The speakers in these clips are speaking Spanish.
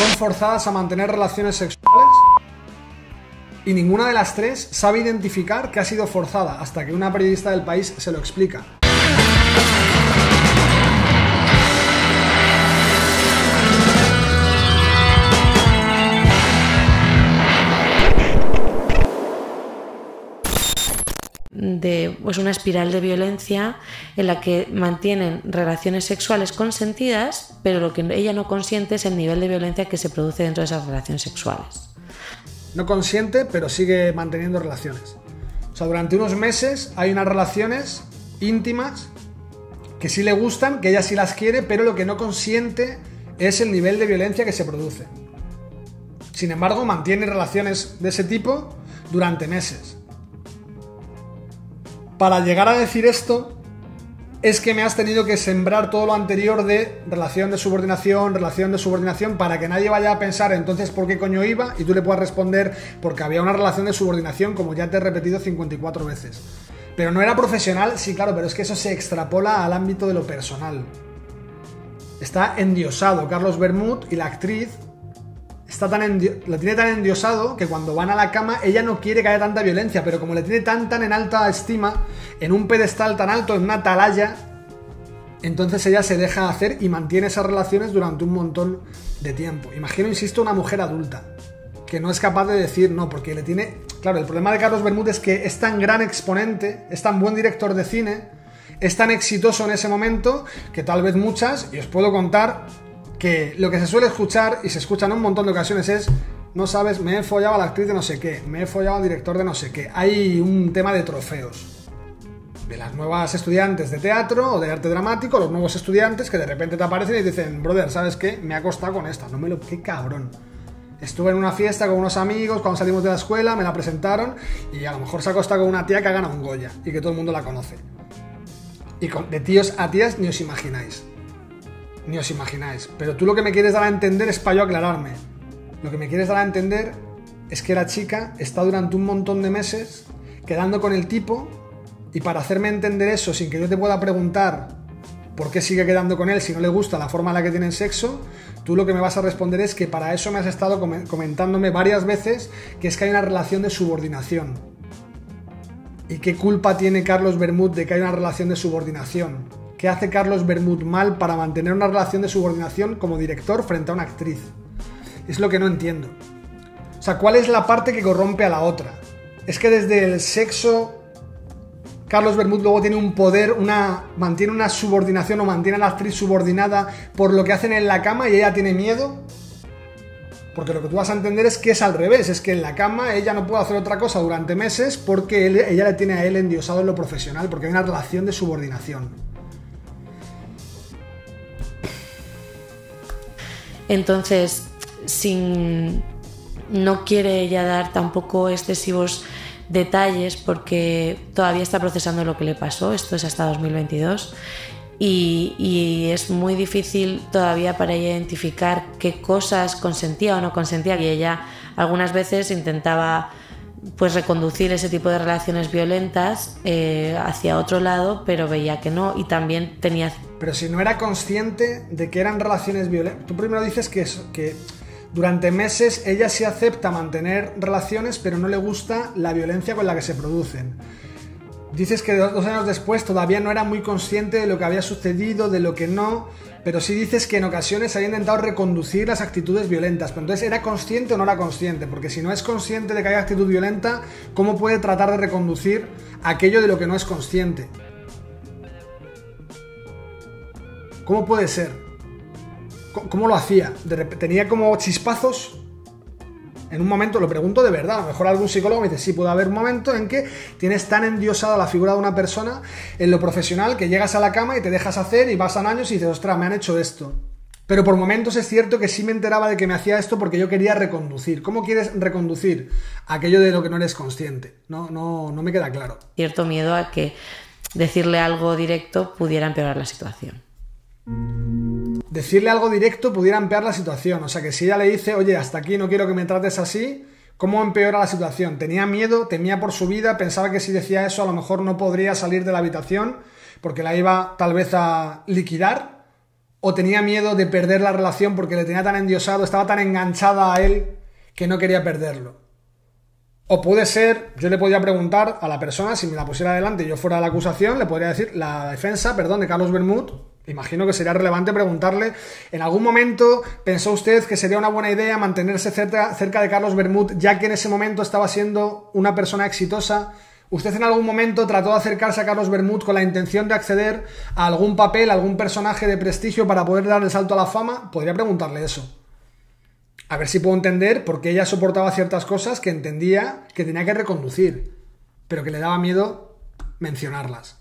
son forzadas a mantener relaciones sexuales y ninguna de las tres sabe identificar que ha sido forzada hasta que una periodista del país se lo explica. De pues una espiral de violencia en la que mantienen relaciones sexuales consentidas, pero lo que ella no consiente es el nivel de violencia que se produce dentro de esas relaciones sexuales. No consiente, pero sigue manteniendo relaciones. O sea, durante unos meses hay unas relaciones íntimas que sí le gustan, que ella sí las quiere, pero lo que no consiente es el nivel de violencia que se produce. Sin embargo, mantiene relaciones de ese tipo durante meses para llegar a decir esto es que me has tenido que sembrar todo lo anterior de relación de subordinación, relación de subordinación, para que nadie vaya a pensar entonces por qué coño iba y tú le puedas responder porque había una relación de subordinación, como ya te he repetido 54 veces. Pero no era profesional, sí, claro, pero es que eso se extrapola al ámbito de lo personal. Está endiosado Carlos Bermud y la actriz está tan lo tiene tan endiosado que cuando van a la cama ella no quiere que haya tanta violencia, pero como le tiene tan tan en alta estima, en un pedestal tan alto, en una atalaya, entonces ella se deja hacer y mantiene esas relaciones durante un montón de tiempo. Imagino, insisto, una mujer adulta que no es capaz de decir no, porque le tiene... Claro, el problema de Carlos Bermúdez es que es tan gran exponente, es tan buen director de cine, es tan exitoso en ese momento que tal vez muchas, y os puedo contar que lo que se suele escuchar y se escucha en un montón de ocasiones es no sabes, me he follado a la actriz de no sé qué, me he follado al director de no sé qué. Hay un tema de trofeos. De las nuevas estudiantes de teatro o de arte dramático, los nuevos estudiantes que de repente te aparecen y dicen, brother, ¿sabes qué? Me ha acostado con esta, no me lo... ¡Qué cabrón! Estuve en una fiesta con unos amigos cuando salimos de la escuela, me la presentaron y a lo mejor se ha acostado con una tía que ha ganado un Goya y que todo el mundo la conoce. Y de tíos a tías ni os imagináis ni os imagináis. Pero tú lo que me quieres dar a entender es para yo aclararme. Lo que me quieres dar a entender es que la chica está durante un montón de meses quedando con el tipo y para hacerme entender eso sin que yo te pueda preguntar por qué sigue quedando con él si no le gusta la forma en la que tienen sexo, tú lo que me vas a responder es que para eso me has estado comentándome varias veces que es que hay una relación de subordinación. ¿Y qué culpa tiene Carlos Bermud de que hay una relación de subordinación? ¿Qué hace Carlos Bermud mal para mantener una relación de subordinación como director frente a una actriz? Es lo que no entiendo. O sea, ¿cuál es la parte que corrompe a la otra? Es que desde el sexo Carlos Bermud luego tiene un poder, una mantiene una subordinación o mantiene a la actriz subordinada por lo que hacen en la cama y ella tiene miedo. Porque lo que tú vas a entender es que es al revés, es que en la cama ella no puede hacer otra cosa durante meses porque ella le tiene a él endiosado en lo profesional, porque hay una relación de subordinación. Entonces, sin, no quiere ella dar tampoco excesivos detalles porque todavía está procesando lo que le pasó, esto es hasta 2022, y, es muy difícil todavía para ella identificar qué cosas consentía o no consentía, y ella algunas veces intentaba pues reconducir ese tipo de relaciones violentas eh, hacia otro lado, pero veía que no. Y también tenía... Pero si no era consciente de que eran relaciones violentas, tú primero dices que, que durante meses ella sí acepta mantener relaciones, pero no le gusta la violencia con la que se producen. Dices que dos años después todavía no era muy consciente de lo que había sucedido, de lo que no, pero sí dices que en ocasiones había intentado reconducir las actitudes violentas. Pero entonces, ¿era consciente o no era consciente? Porque si no es consciente de que hay actitud violenta, ¿cómo puede tratar de reconducir aquello de lo que no es consciente? ¿Cómo puede ser? ¿Cómo lo hacía? ¿Tenía como chispazos? en un momento, lo pregunto de verdad, a lo mejor algún psicólogo me dice, sí, puede haber un momento en que tienes tan endiosada la figura de una persona en lo profesional que llegas a la cama y te dejas hacer y pasan años y dices, ostras, me han hecho esto. Pero por momentos es cierto que sí me enteraba de que me hacía esto porque yo quería reconducir. ¿Cómo quieres reconducir aquello de lo que no eres consciente? No, no, no me queda claro. Cierto miedo a que decirle algo directo pudiera empeorar la situación decirle algo directo pudiera empeorar la situación. O sea que si ella le dice, oye, hasta aquí no quiero que me trates así, ¿cómo empeora la situación? Tenía miedo, temía por su vida, pensaba que si decía eso a lo mejor no podría salir de la habitación porque la iba tal vez a liquidar. o tenía miedo de perder la relación porque le tenía tan endiosado, estaba tan enganchada a él que no quería perderlo. O puede ser, yo le podría preguntar a la persona, si me la pusiera adelante y yo fuera la acusación, le podría decir, la defensa, perdón, de Carlos Bermud, imagino que sería relevante preguntarle, ¿en algún momento pensó usted que sería una buena idea mantenerse cerca, de Carlos Bermud, ya que en ese momento estaba siendo una persona exitosa? ¿Usted en algún momento trató de acercarse a Carlos Bermud con la intención de acceder a algún papel, a algún personaje de prestigio para poder dar el salto a la fama? Podría preguntarle eso. A ver si puedo entender por qué ella soportaba ciertas cosas que entendía que tenía que reconducir, pero que le daba miedo mencionarlas.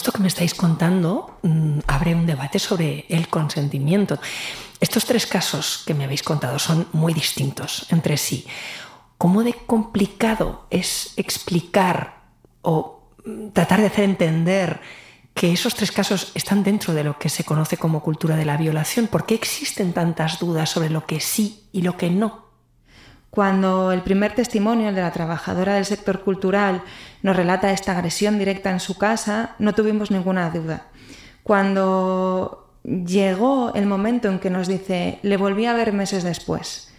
Esto que me estáis contando mm, abre un debate sobre el consentimiento. Estos tres casos que me habéis contado son muy distintos entre sí. ¿Cómo de complicado es explicar o mm, tratar de hacer entender que esos tres casos están dentro de lo que se conoce como cultura de la violación? ¿Por qué existen tantas dudas sobre lo que sí y lo que no? Cuando el primer testimonio, el de la trabajadora del sector cultural, nos relata esta agresión directa en su casa, no tuvimos ninguna duda. Cuando llegó el momento en que nos dice, le volví a ver meses después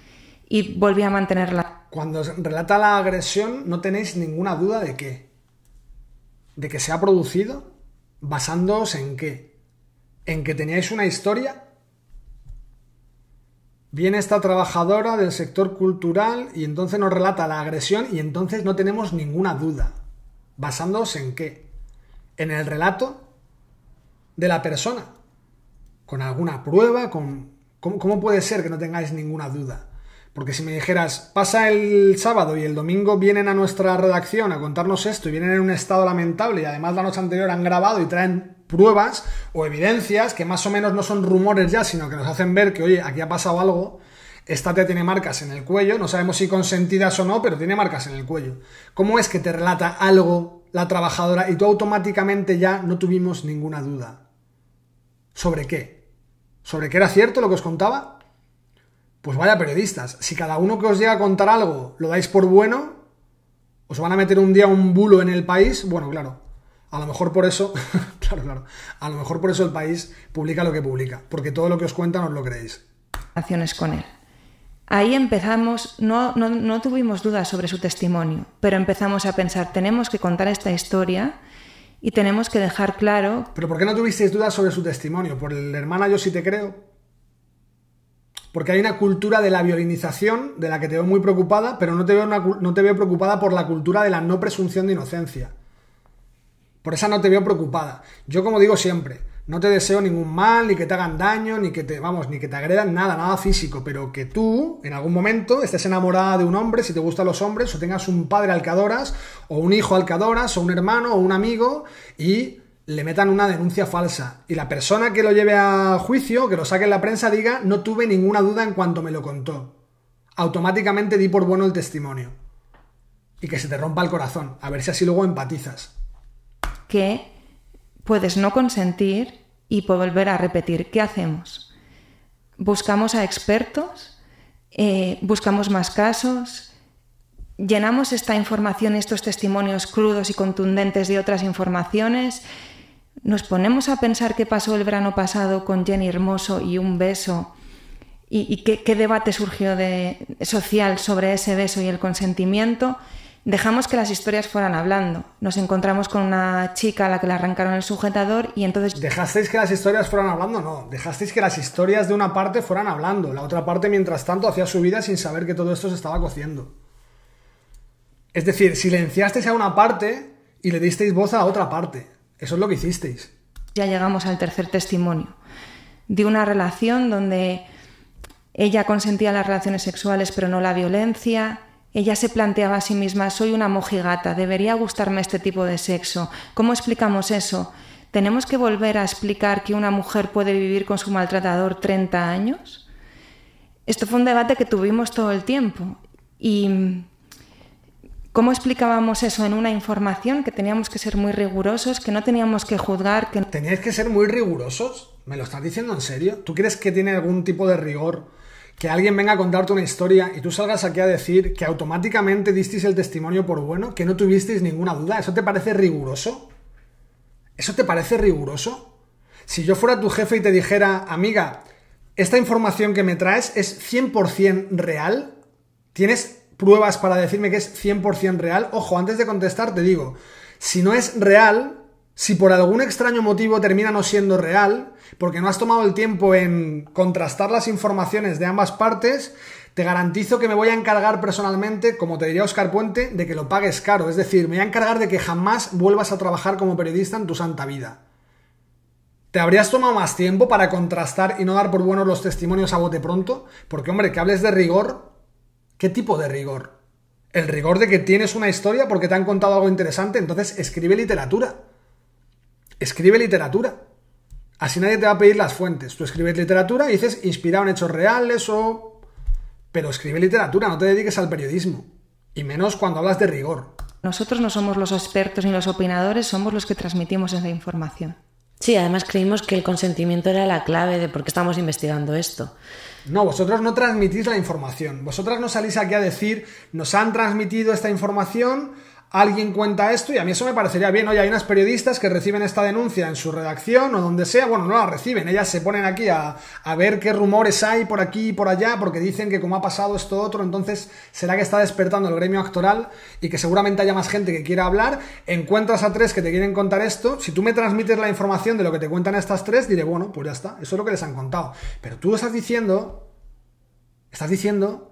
y volví a mantenerla. Cuando relata la agresión, no tenéis ninguna duda de qué. De que se ha producido basándoos en qué. En que teníais una historia Viene esta trabajadora del sector cultural y entonces nos relata la agresión y entonces no tenemos ninguna duda. ¿Basándose en qué? En el relato de la persona. Con alguna prueba, con... ¿Cómo, cómo puede ser que no tengáis ninguna duda? Porque si me dijeras, pasa el sábado y el domingo vienen a nuestra redacción a contarnos esto y vienen en un estado lamentable y además la noche anterior han grabado y traen pruebas o evidencias que más o menos no son rumores ya, sino que nos hacen ver que, oye, aquí ha pasado algo, esta te tiene marcas en el cuello, no sabemos si consentidas o no, pero tiene marcas en el cuello. ¿Cómo es que te relata algo la trabajadora y tú automáticamente ya no tuvimos ninguna duda? ¿Sobre qué? ¿Sobre qué era cierto lo que os contaba? Pues vaya periodistas, si cada uno que os llega a contar algo lo dais por bueno, os van a meter un día un bulo en el país, bueno, claro, a lo mejor por eso, claro, claro, a lo mejor por eso el país publica lo que publica, porque todo lo que os cuentan os lo creéis. Acciones con él. Ahí empezamos, no, no, no tuvimos dudas sobre su testimonio, pero empezamos a pensar, tenemos que contar esta historia y tenemos que dejar claro... ¿Pero por qué no tuvisteis dudas sobre su testimonio? ¿Por el hermana yo sí te creo? Porque hay una cultura de la violinización de la que te veo muy preocupada, pero no te veo, no te veo preocupada por la cultura de la no presunción de inocencia. Por esa no te veo preocupada. Yo, como digo siempre, no te deseo ningún mal, ni que te hagan daño, ni que te, vamos, ni que te agredan nada, nada físico, pero que tú, en algún momento, estés enamorada de un hombre, si te gustan los hombres, o tengas un padre al que adoras, o un hijo al que adoras, o un hermano, o un amigo, y le metan una denuncia falsa y la persona que lo lleve a juicio, que lo saque en la prensa, diga no tuve ninguna duda en cuanto me lo contó. Automáticamente di por bueno el testimonio. Y que se te rompa el corazón, a ver si así luego empatizas. Que puedes no consentir y volver a repetir. ¿Qué hacemos? Buscamos a expertos, eh, buscamos más casos, llenamos esta información, estos testimonios crudos y contundentes de otras informaciones nos ponemos a pensar qué pasó el verano pasado con Jenny Hermoso y un beso y, qué, debate surgió de, social sobre ese beso y el consentimiento, dejamos que las historias fueran hablando. Nos encontramos con una chica a la que le arrancaron el sujetador y entonces... ¿Dejasteis que las historias fueran hablando? No, dejasteis que las historias de una parte fueran hablando. La otra parte, mientras tanto, hacía su vida sin saber que todo esto se estaba cociendo. Es decir, silenciasteis a una parte y le disteis voz a otra parte. Eso es lo que hicisteis. Ya llegamos al tercer testimonio de una relación donde ella consentía las relaciones sexuales pero no la violencia. Ella se planteaba a sí misma, soy una mojigata, debería gustarme este tipo de sexo. ¿Cómo explicamos eso? ¿Tenemos que volver a explicar que una mujer puede vivir con su maltratador 30 años? Esto fue un debate que tuvimos todo el tiempo y ¿Cómo explicábamos eso en una información? Que teníamos que ser muy rigurosos, que no teníamos que juzgar. Que... ¿Teníais que ser muy rigurosos? ¿Me lo estás diciendo en serio? ¿Tú crees que tiene algún tipo de rigor que alguien venga a contarte una historia y tú salgas aquí a decir que automáticamente disteis el testimonio por bueno, que no tuvisteis ninguna duda. ¿Eso te parece riguroso? ¿Eso te parece riguroso? Si yo fuera tu jefe y te dijera, amiga, esta información que me traes es 100% real, ¿tienes pruebas para decirme que es 100% real? Ojo, antes de contestar te digo, si no es real, si por algún extraño motivo termina no siendo real, porque no has tomado el tiempo en contrastar las informaciones de ambas partes, te garantizo que me voy a encargar personalmente, como te diría Oscar Puente, de que lo pagues caro. Es decir, me voy a encargar de que jamás vuelvas a trabajar como periodista en tu santa vida. ¿Te habrías tomado más tiempo para contrastar y no dar por buenos los testimonios a bote pronto? Porque, hombre, que hables de rigor. ¿Qué tipo de rigor? El rigor de que tienes una historia porque te han contado algo interesante, entonces escribe literatura escribe literatura. Así nadie te va a pedir las fuentes. Tú escribes literatura y dices inspirado en hechos reales o... Pero escribe literatura, no te dediques al periodismo. Y menos cuando hablas de rigor. Nosotros no somos los expertos ni los opinadores, somos los que transmitimos esa información. Sí, además creímos que el consentimiento era la clave de por qué estamos investigando esto. No, vosotros no transmitís la información. Vosotras no salís aquí a decir, nos han transmitido esta información, alguien cuenta esto y a mí eso me parecería bien. Oye, hay unas periodistas que reciben esta denuncia en su redacción o donde sea, bueno, no la reciben, ellas se ponen aquí a, ver qué rumores hay por aquí y por allá porque dicen que como ha pasado esto otro, entonces será que está despertando el gremio actoral y que seguramente haya más gente que quiera hablar. Encuentras a tres que te quieren contar esto, si tú me transmites la información de lo que te cuentan estas tres, diré, bueno, pues ya está, eso es lo que les han contado. Pero tú estás diciendo, estás diciendo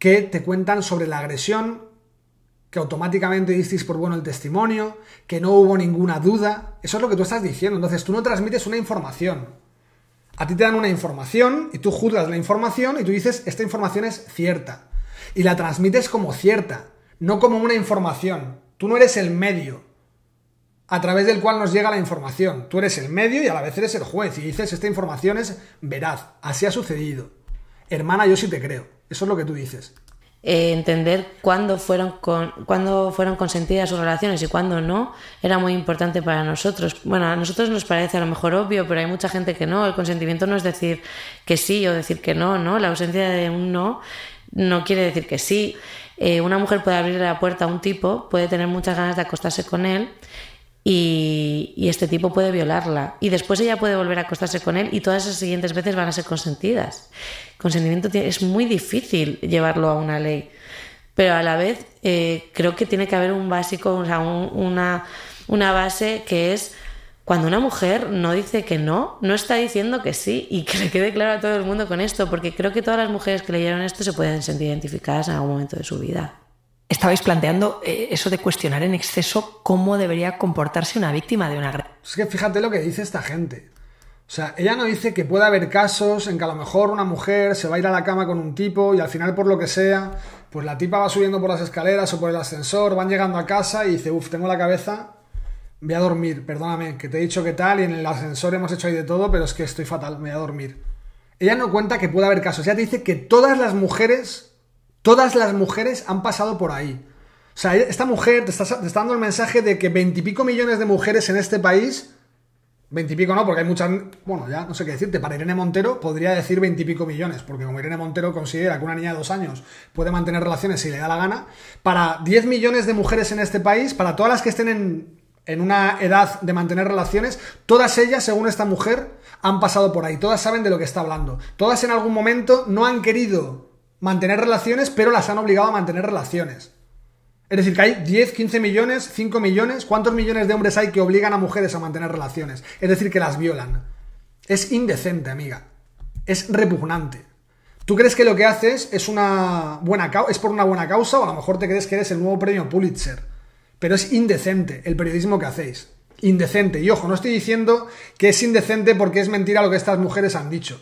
que te cuentan sobre la agresión que automáticamente disteis por bueno el testimonio, que no hubo ninguna duda. Eso es lo que tú estás diciendo. Entonces tú no transmites una información. A ti te dan una información y tú juzgas la información y tú dices, esta información es cierta. Y la transmites como cierta, no como una información. Tú no eres el medio a través del cual nos llega la información. Tú eres el medio y a la vez eres el juez y dices, esta información es veraz, así ha sucedido. Hermana, yo sí te creo. Eso es lo que tú dices. Eh, entender cuándo fueron, con, cuándo fueron consentidas sus relaciones y cuándo no, era muy importante para nosotros. Bueno, a nosotros nos parece a lo mejor obvio, pero hay mucha gente que no. El consentimiento no es decir que sí o decir que no, ¿no? La ausencia de un no no quiere decir que sí. Eh, una mujer puede abrir la puerta a un tipo, puede tener muchas ganas de acostarse con él y, este tipo puede violarla. Y después ella puede volver a acostarse con él y todas esas siguientes veces van a ser consentidas. Consentimiento es muy difícil llevarlo a una ley, pero a la vez eh, creo que tiene que haber un básico, o sea, una, una base que es cuando una mujer no dice que no, no está diciendo que sí y que le quede claro a todo el mundo con esto, porque creo que todas las mujeres que leyeron esto se pueden sentir identificadas en algún momento de su vida. Estabais planteando eh, eso de cuestionar en exceso cómo debería comportarse una víctima de una agresión. Es que fíjate lo que dice esta gente. O sea, ella no dice que pueda haber casos en que a lo mejor una mujer se va a ir a la cama con un tipo y al final por lo que sea, pues la tipa va subiendo por las escaleras o por el ascensor, van llegando a casa y dice, uff, tengo la cabeza, voy a dormir, perdóname, que te he dicho que tal y en el ascensor hemos hecho ahí de todo, pero es que estoy fatal, me voy a dormir. Ella no cuenta que pueda haber casos, ella te dice que todas las mujeres Todas las mujeres han pasado por ahí. O sea, esta mujer te está, dando el mensaje de que veintipico millones de mujeres en este país, veintipico no, porque hay muchas, bueno, ya no sé qué decirte, para Irene Montero podría decir veintipico millones, porque como Irene Montero considera que una niña de dos años puede mantener relaciones si le da la gana, para 10 millones de mujeres en este país, para todas las que estén en, en una edad de mantener relaciones, todas ellas, según esta mujer, han pasado por ahí, todas saben de lo que está hablando, todas en algún momento no han querido mantener relaciones, pero las han obligado a mantener relaciones. Es decir, que hay 10, 15 millones, 5 millones. ¿Cuántos millones de hombres hay que obligan a mujeres a mantener relaciones? Es decir, que las violan. Es indecente, amiga. Es repugnante. ¿Tú crees que lo que haces es una buena es por una buena causa o a lo mejor te crees que eres el nuevo premio Pulitzer? Pero es indecente el periodismo que hacéis. Indecente. Y ojo, no estoy diciendo que es indecente porque es mentira lo que estas mujeres han dicho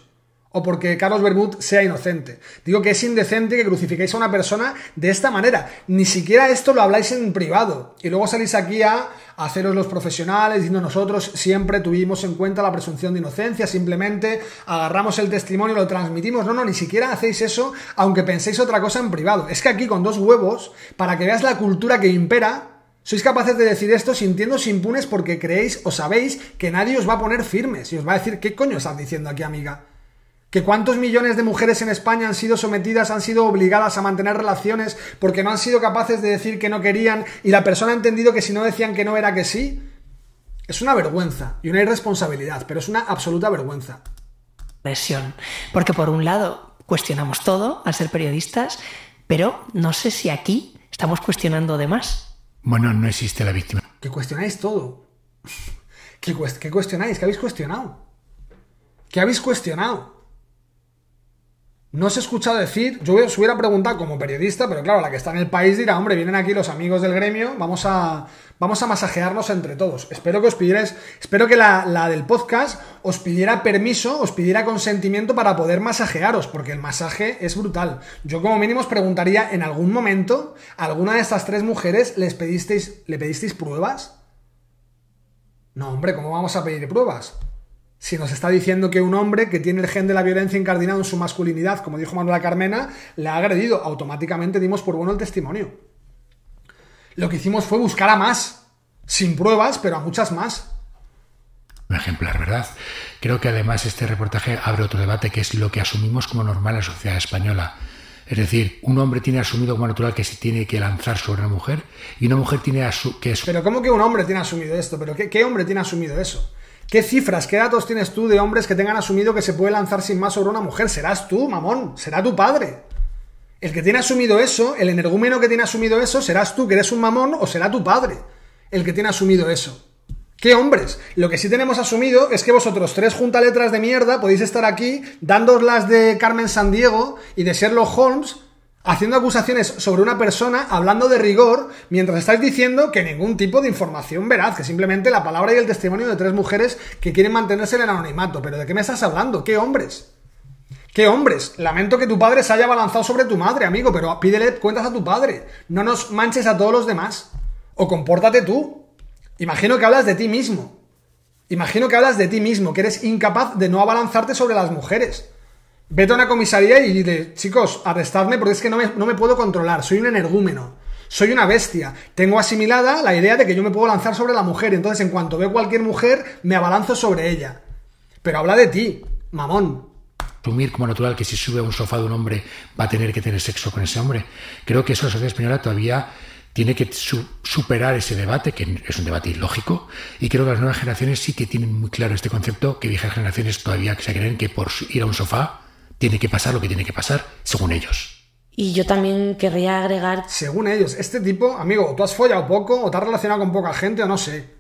o porque Carlos Bermud sea inocente. Digo que es indecente que crucifiquéis a una persona de esta manera. Ni siquiera esto lo habláis en privado. Y luego salís aquí a haceros los profesionales diciendo nosotros siempre tuvimos en cuenta la presunción de inocencia, simplemente agarramos el testimonio y lo transmitimos. No, no, ni siquiera hacéis eso aunque penséis otra cosa en privado. Es que aquí con dos huevos, para que veas la cultura que impera, sois capaces de decir esto sintiéndose impunes porque creéis o sabéis que nadie os va a poner firmes y os va a decir, ¿qué coño estás diciendo aquí, amiga? Que cuántos millones de mujeres en España han sido sometidas, han sido obligadas a mantener relaciones porque no han sido capaces de decir que no querían y la persona ha entendido que si no decían que no era que sí. Es una vergüenza y una irresponsabilidad, pero es una absoluta vergüenza. Presión. Porque por un lado cuestionamos todo al ser periodistas, pero no sé si aquí estamos cuestionando de más. Bueno, no existe la víctima. Que cuestionáis todo. ¿Qué, ¿Qué cuestionáis? ¿Qué habéis cuestionado? ¿Qué habéis cuestionado? No os he escuchado decir, yo os hubiera preguntado como periodista, pero claro, la que está en el país dirá, hombre, vienen aquí los amigos del gremio, vamos a, vamos a masajearnos entre todos. Espero que os pidierais, espero que la, la, del podcast os pidiera permiso, os pidiera consentimiento para poder masajearos, porque el masaje es brutal. Yo como mínimo os preguntaría, ¿en algún momento a alguna de estas tres mujeres les pedisteis, le pedisteis pruebas? No, hombre, ¿cómo vamos a pedir pruebas? Si nos está diciendo que un hombre que tiene el gen de la violencia incardinado en su masculinidad, como dijo Manuela Carmena, le ha agredido, automáticamente dimos por bueno el testimonio. Lo que hicimos fue buscar a más, sin pruebas, pero a muchas más. Un ejemplar, ¿verdad? Creo que además este reportaje abre otro debate que es lo que asumimos como normal en la sociedad española. Es decir, un hombre tiene asumido como natural que se tiene que lanzar sobre una mujer y una mujer tiene que... Pero ¿cómo que un hombre tiene asumido esto? ¿Pero qué, qué hombre tiene asumido eso? ¿Qué cifras, qué datos tienes tú de hombres que tengan asumido que se puede lanzar sin más sobre una mujer? Serás tú, mamón, será tu padre. El que tiene asumido eso, el energúmeno que tiene asumido eso, serás tú, que eres un mamón, o será tu padre el que tiene asumido eso. ¿Qué hombres? Lo que sí tenemos asumido es que vosotros, tres junta letras de mierda, podéis estar aquí dándos las de Carmen Sandiego y de Sherlock Holmes haciendo acusaciones sobre una persona, hablando de rigor, mientras estáis diciendo que ningún tipo de información veraz, que simplemente la palabra y el testimonio de tres mujeres que quieren mantenerse en el anonimato. ¿Pero de qué me estás hablando? ¿Qué hombres? ¿Qué hombres? Lamento que tu padre se haya balanzado sobre tu madre, amigo, pero pídele cuentas a tu padre. No nos manches a todos los demás. O compórtate tú. Imagino que hablas de ti mismo. Imagino que hablas de ti mismo, que eres incapaz de no abalanzarte sobre las mujeres. Vete a una comisaría y dice, chicos, arrestadme porque es que no me, no me puedo controlar, soy un energúmeno, soy una bestia, tengo asimilada la idea de que yo me puedo lanzar sobre la mujer, entonces en cuanto veo cualquier mujer, me abalanzo sobre ella. Pero habla de ti, mamón. Asumir como natural que si sube a un sofá de un hombre va a tener que tener sexo con ese hombre. Creo que eso la sociedad española todavía tiene que superar ese debate, que es un debate ilógico, y creo que las nuevas generaciones sí que tienen muy claro este concepto, que viejas generaciones todavía se creen que por ir a un sofá tiene que pasar lo que tiene que pasar, según ellos. Y yo también querría agregar... Según ellos, este tipo, amigo, tú has follado poco, o te has relacionado con poca gente, o no sé.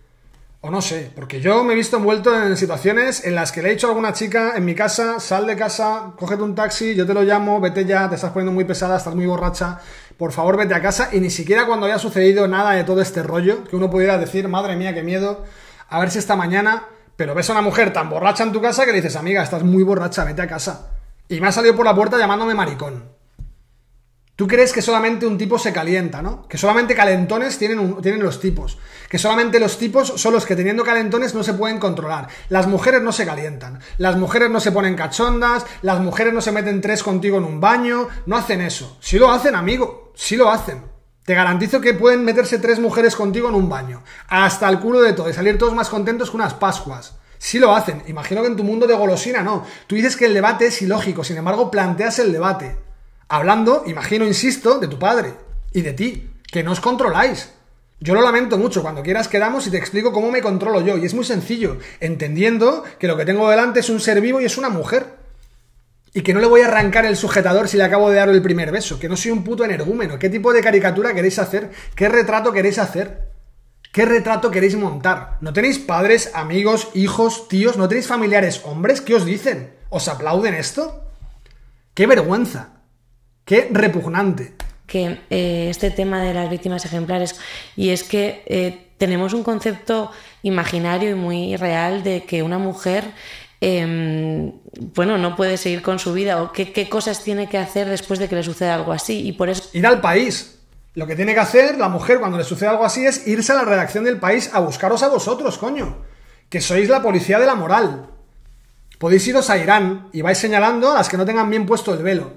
O no sé, porque yo me he visto envuelto en situaciones en las que le he dicho a alguna chica en mi casa, sal de casa, cógete un taxi, yo te lo llamo, vete ya, te estás poniendo muy pesada, estás muy borracha, por favor vete a casa, y ni siquiera cuando haya sucedido nada de todo este rollo, que uno pudiera decir, madre mía, qué miedo, a ver si esta mañana, pero ves a una mujer tan borracha en tu casa que le dices, amiga, estás muy borracha, vete a casa. Y me ha salido por la puerta llamándome maricón. Tú crees que solamente un tipo se calienta, ¿no? Que solamente calentones tienen, tienen los tipos. Que solamente los tipos son los que teniendo calentones no se pueden controlar. Las mujeres no se calientan. Las mujeres no se ponen cachondas. Las mujeres no se meten tres contigo en un baño. No hacen eso. Sí lo hacen, amigo. Sí lo hacen. Te garantizo que pueden meterse tres mujeres contigo en un baño. Hasta el culo de todo. Y salir todos más contentos que unas pascuas. Sí lo hacen. Imagino que en tu mundo de golosina no. Tú dices que el debate es ilógico, sin embargo planteas el debate. Hablando, imagino, insisto, de tu padre y de ti, que no os controláis. Yo lo lamento mucho, cuando quieras quedamos y te explico cómo me controlo yo. Y es muy sencillo, entendiendo que lo que tengo delante es un ser vivo y es una mujer. Y que no le voy a arrancar el sujetador si le acabo de dar el primer beso, que no soy un puto energúmeno. ¿Qué tipo de caricatura queréis hacer? ¿Qué retrato queréis hacer? ¿Qué retrato queréis montar? ¿No tenéis padres, amigos, hijos, tíos? ¿No tenéis familiares hombres? ¿Qué os dicen? ¿Os aplauden esto? ¡Qué vergüenza! ¡Qué repugnante! Que eh, este tema de las víctimas ejemplares, y es que eh, tenemos un concepto imaginario y muy real de que una mujer em, bueno, no puede seguir con su vida o qué, qué, cosas tiene que hacer después de que le suceda algo así. Y por eso. Ir al país. Lo que tiene que hacer la mujer cuando le sucede algo así es irse a la redacción del país a buscaros a vosotros, coño. Que sois la policía de la moral. Podéis iros a Irán y vais señalando a las que no tengan bien puesto el velo.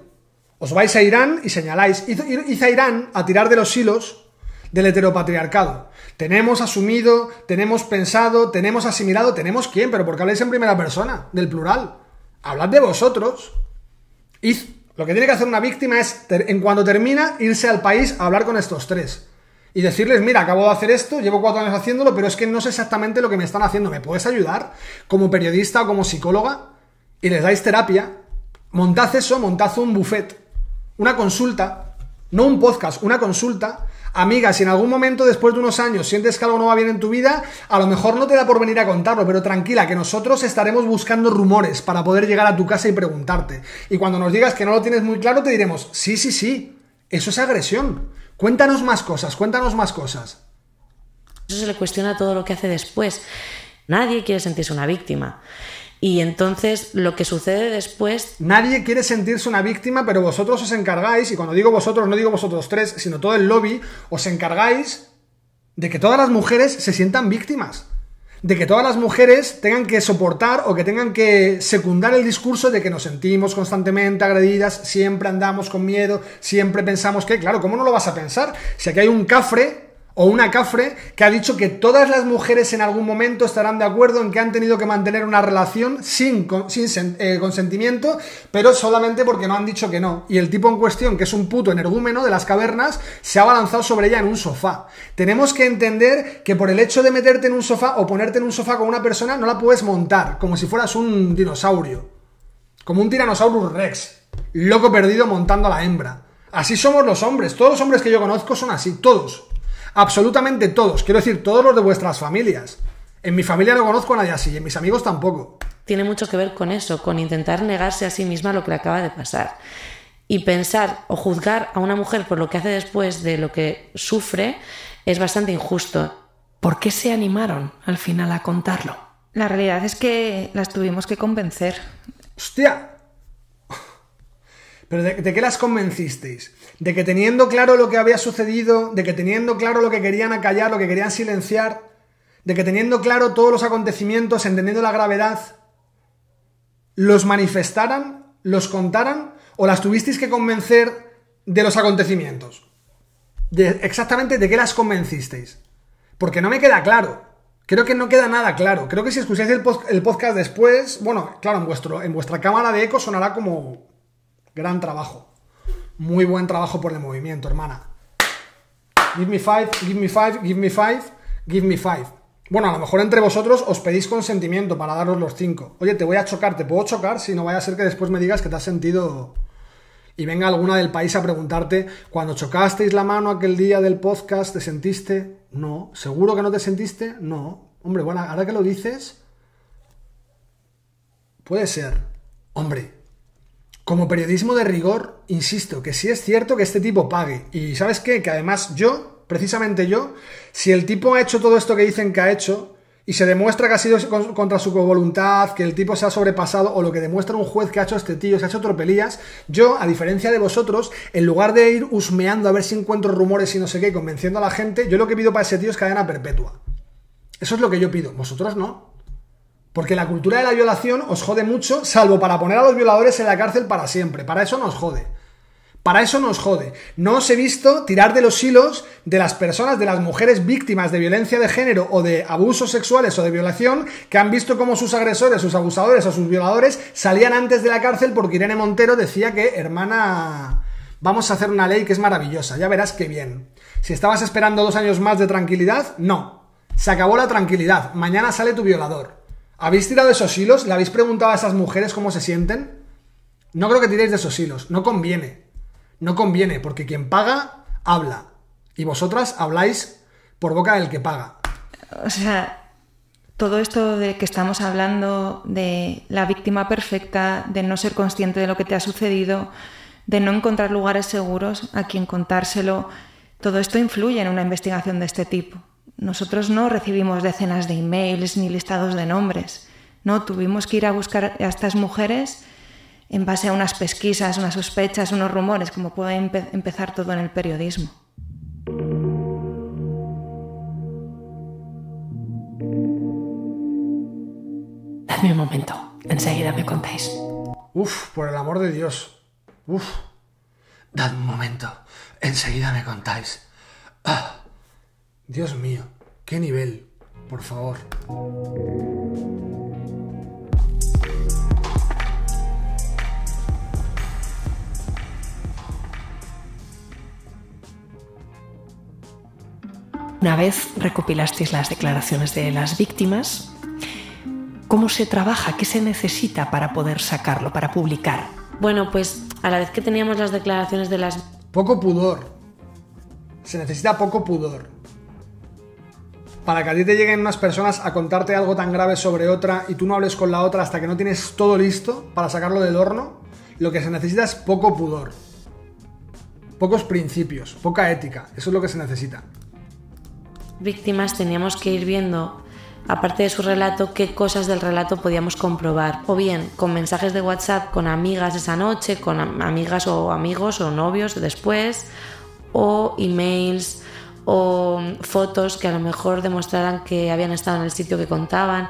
Os vais a Irán y señaláis. Id a Irán a tirar de los hilos del heteropatriarcado. Tenemos asumido, tenemos pensado, tenemos asimilado, tenemos quién, pero porque habláis en primera persona, del plural. hablad de vosotros. Lo que tiene que hacer una víctima es, en cuanto termina, irse al país a hablar con estos tres. Y decirles, mira, acabo de hacer esto, llevo cuatro años haciéndolo, pero es que no sé exactamente lo que me están haciendo. ¿Me puedes ayudar? Como periodista o como psicóloga. Y les dais terapia. Montad eso, montad un buffet. Una consulta. No un podcast, una consulta Amiga, si en algún momento después de unos años sientes que algo no va bien en tu vida, a lo mejor no te da por venir a contarlo, pero tranquila, que nosotros estaremos buscando rumores para poder llegar a tu casa y preguntarte. Y cuando nos digas que no lo tienes muy claro, te diremos, sí, sí, sí, eso es agresión. Cuéntanos más cosas, cuéntanos más cosas. Eso se le cuestiona todo lo que hace después. Nadie quiere sentirse una víctima. Y entonces lo que sucede después... Nadie quiere sentirse una víctima, pero vosotros os encargáis, y cuando digo vosotros no digo vosotros tres, sino todo el lobby, os encargáis de que todas las mujeres se sientan víctimas. De que todas las mujeres tengan que soportar o que tengan que secundar el discurso de que nos sentimos constantemente agredidas, siempre andamos con miedo, siempre pensamos que, claro, ¿cómo no lo vas a pensar? Si aquí hay un cafre o una cafre que ha dicho que todas las mujeres en algún momento estarán de acuerdo en que han tenido que mantener una relación sin, eh, consentimiento, pero solamente porque no han dicho que no. Y el tipo en cuestión, que es un puto energúmeno de las cavernas, se ha balanzado sobre ella en un sofá. Tenemos que entender que por el hecho de meterte en un sofá o ponerte en un sofá con una persona, no la puedes montar, como si fueras un dinosaurio. Como un Tyrannosaurus Rex. Loco perdido montando a la hembra. Así somos los hombres. Todos los hombres que yo conozco son así, todos. Absolutamente todos. Quiero decir, todos los de vuestras familias. En mi familia no conozco a nadie así, y en mis amigos tampoco. Tiene mucho que ver con eso, con intentar negarse a sí misma lo que le acaba de pasar. Y pensar o juzgar a una mujer por lo que hace después de lo que sufre es bastante injusto. ¿Por qué se animaron al final a contarlo? La realidad es que las tuvimos que convencer. ¡Hostia! ¿Pero de, qué las convencisteis? ¿De que teniendo claro lo que había sucedido, de que teniendo claro lo que querían acallar, lo que querían silenciar, de que teniendo claro todos los acontecimientos, entendiendo la gravedad, los manifestaran, los contaran, o las tuvisteis que convencer de los acontecimientos? Exactamente de qué las convencisteis. Porque no me queda claro. Creo que no queda nada claro. Creo que si escucháis el, el podcast después, bueno, claro, en, vuestro, en vuestra cámara de eco sonará como Gran trabajo. Muy buen trabajo por el movimiento, hermana. Give me five, give me five, give me five, give me five. Bueno, a lo mejor entre vosotros os pedís consentimiento para daros los cinco. Oye, te voy a chocar, ¿te puedo chocar? Si no vaya a ser que después me digas que te has sentido... Y venga alguna del país a preguntarte, cuando chocasteis la mano aquel día del podcast, ¿te sentiste? No. ¿Seguro que no te sentiste? No. Hombre, bueno, ahora que lo dices... Puede ser. Hombre, como periodismo de rigor, insisto, que sí es cierto que este tipo pague. Y ¿sabes qué? Que además yo, precisamente yo, si el tipo ha hecho todo esto que dicen que ha hecho, y se demuestra que ha sido contra su voluntad, que el tipo se ha sobrepasado, o lo que demuestra un juez que ha hecho este tío, se ha hecho tropelías, yo, a diferencia de vosotros, en lugar de ir husmeando a ver si encuentro rumores y no sé qué, convenciendo a la gente, yo lo que pido para ese tío es cadena perpetua. Eso es lo que yo pido. Vosotros no. Porque la cultura de la violación os jode mucho, salvo para poner a los violadores en la cárcel para siempre. Para eso nos jode. Para eso nos jode. No os he visto tirar de los hilos de las personas, de las mujeres víctimas de violencia de género o de abusos sexuales o de violación, que han visto cómo sus agresores, sus abusadores o sus violadores salían antes de la cárcel porque Irene Montero decía que, hermana, vamos a hacer una ley que es maravillosa. Ya verás qué bien. Si estabas esperando dos años más de tranquilidad, no. Se acabó la tranquilidad. Mañana sale tu violador. ¿Habéis tirado esos hilos? ¿Le habéis preguntado a esas mujeres cómo se sienten? No creo que tiréis de esos hilos. No conviene. No conviene, porque quien paga, habla. Y vosotras habláis por boca del que paga. O sea, todo esto de que estamos hablando de la víctima perfecta, de no ser consciente de lo que te ha sucedido, de no encontrar lugares seguros a quien contárselo, todo esto influye en una investigación de este tipo. Nosotros no recibimos decenas de emails ni listados de nombres. No, tuvimos que ir a buscar a estas mujeres en base a unas pesquisas, unas sospechas, unos rumores, como puede empezar todo en el periodismo. Dadme un momento, enseguida me contáis. Uf, por el amor de Dios. Uf. Dadme un momento, enseguida me contáis. Ah. Dios mío, qué nivel, por favor. Una vez recopilasteis las declaraciones de las víctimas, ¿cómo se trabaja? ¿Qué se necesita para poder sacarlo, para publicar? Bueno, pues a la vez que teníamos las declaraciones de las... Poco pudor. Se necesita poco pudor. Para que a ti te lleguen unas personas a contarte algo tan grave sobre otra y tú no hables con la otra hasta que no tienes todo listo para sacarlo del horno, lo que se necesita es poco pudor. Pocos principios, poca ética. Eso es lo que se necesita. Víctimas teníamos que ir viendo aparte de su relato, qué cosas del relato podíamos comprobar. O bien con mensajes de WhatsApp con amigas esa noche, con amigas o amigos o novios después, o emails o fotos que a lo mejor demostraran que habían estado en el sitio que contaban.